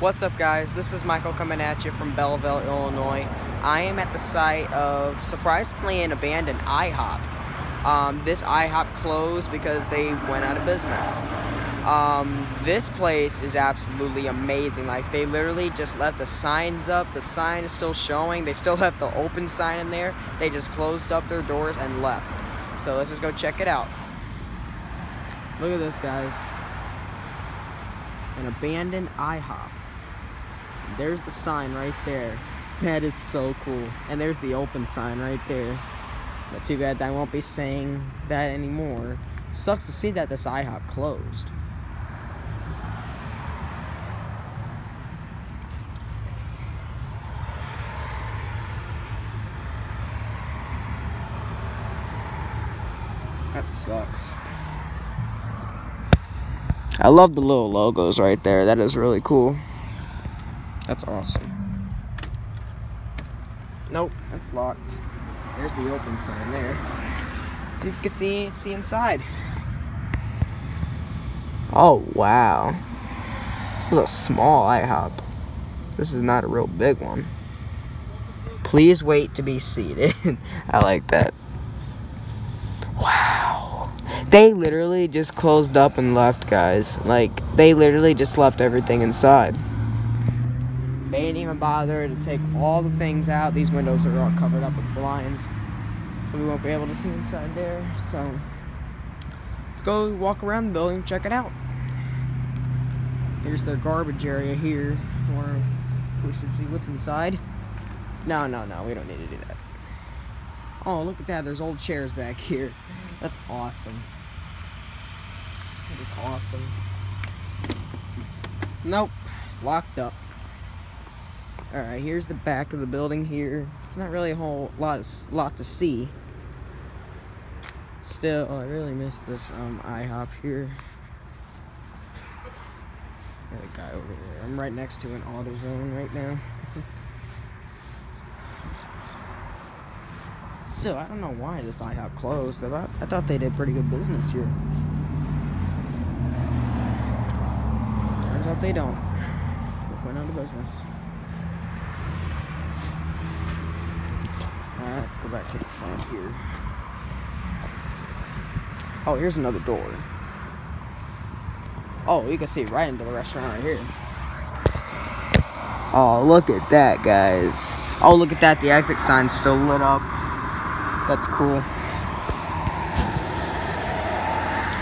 What's up, guys? This is Michael coming at you from Belleville, Illinois. I am at the site of surprisingly an abandoned IHOP. Um, this IHOP closed because they went out of business. Um, this place is absolutely amazing. Like, they literally just left the signs up. The sign is still showing. They still have the open sign in there. They just closed up their doors and left. So let's just go check it out. Look at this, guys. An abandoned IHOP. There's the sign right there. That is so cool. And there's the open sign right there. But too bad I won't be saying that anymore. Sucks to see that this IHOP closed. That sucks. I love the little logos right there. That is really cool. That's awesome. Nope, that's locked. There's the open sign there. So you can see see inside. Oh wow. This is a small IHOP. This is not a real big one. Please wait to be seated. I like that. Wow. They literally just closed up and left, guys. Like, they literally just left everything inside. They didn't even bother to take all the things out. These windows are all covered up with blinds. So we won't be able to see inside there. So, let's go walk around the building check it out. Here's their garbage area here. Or we should see what's inside. No, no, no. We don't need to do that. Oh, look at that. There's old chairs back here. That's awesome. That is awesome. Nope. Locked up. Alright, here's the back of the building here. It's not really a whole lot, lot to see. Still, oh, I really miss this um, IHOP here. Got a guy over there. I'm right next to an AutoZone right now. Still, I don't know why this IHOP closed. I thought, I thought they did pretty good business here. Turns out they don't. They went out of business. Let's go back to the front here. Oh, here's another door. Oh, you can see right into the restaurant right here. Oh, look at that, guys. Oh, look at that. The exit sign's still lit up. That's cool.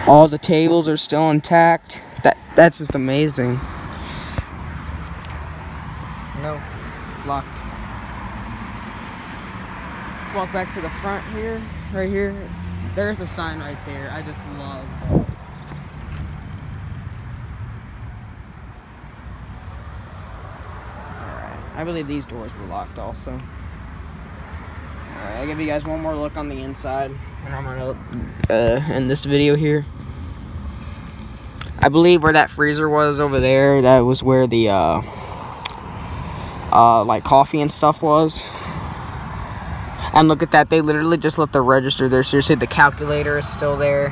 All the tables are still intact. That that's just amazing. No, it's locked. Let's walk back to the front here, right here. There's the sign right there. I just love. Alright, I believe these doors were locked also. Alright, I'll give you guys one more look on the inside. And I'm gonna uh, end this video here. I believe where that freezer was over there, that was where the, uh, uh, like coffee and stuff was. And look at that, they literally just left the register there. Seriously, the calculator is still there.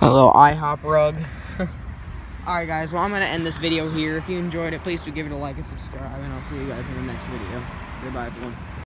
A little IHOP rug. Alright guys, well I'm going to end this video here. If you enjoyed it, please do give it a like and subscribe. And I'll see you guys in the next video. Goodbye everyone.